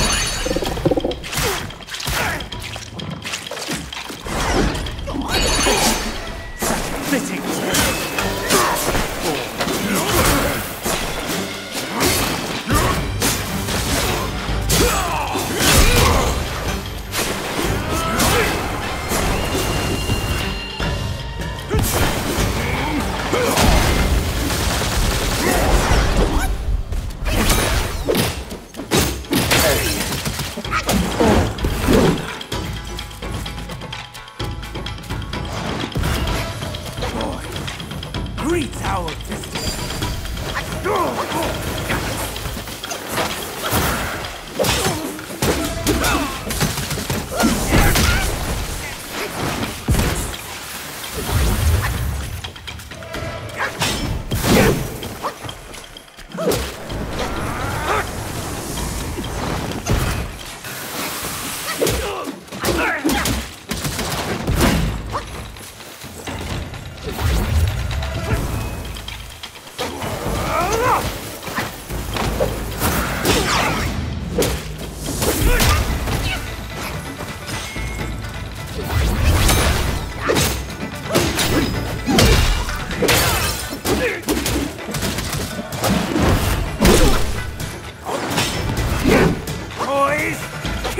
destroyed. Greet our visitor.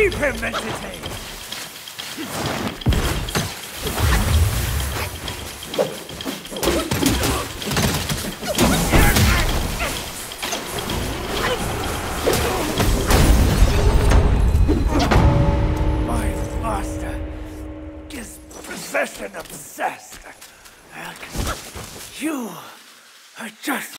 Keep him entertained. My master is possession obsessed. You are just